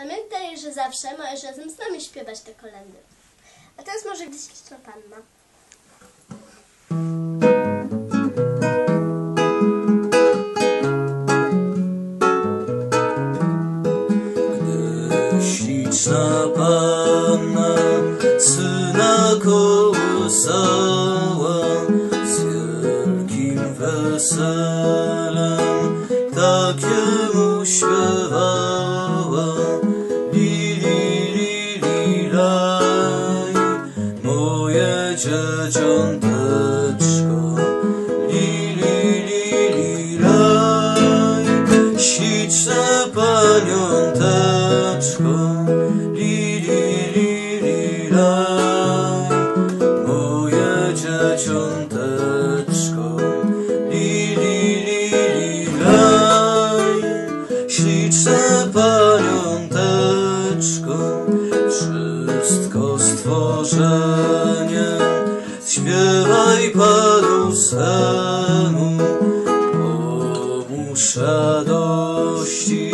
Pamiętaj, że zawsze możesz razem z nami śpiewać te kolendy. A teraz może gdzieś liczna panna. Śliczna panna syna kołysała z wielkim weselem takiemu śpiewała dzieciąteczko li li li li laj śliczne paniąteczko li li li li laj moje dzieciąteczko li li li li laj śliczne paniąteczko wszystko stworzenie śpiewaj Panu swemu pomóż radości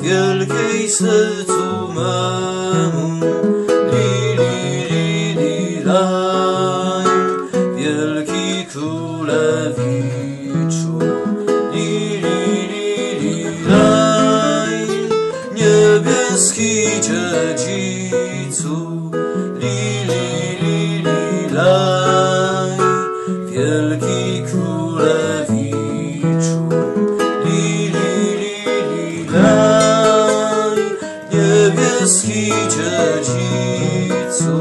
wielkiej sercu memu. Li li li li laj wielki królewiczu. Li li li li laj niebieski dziedzic wielki królewiczu. Li, li, li, li, laj, niebieski dziedzicu.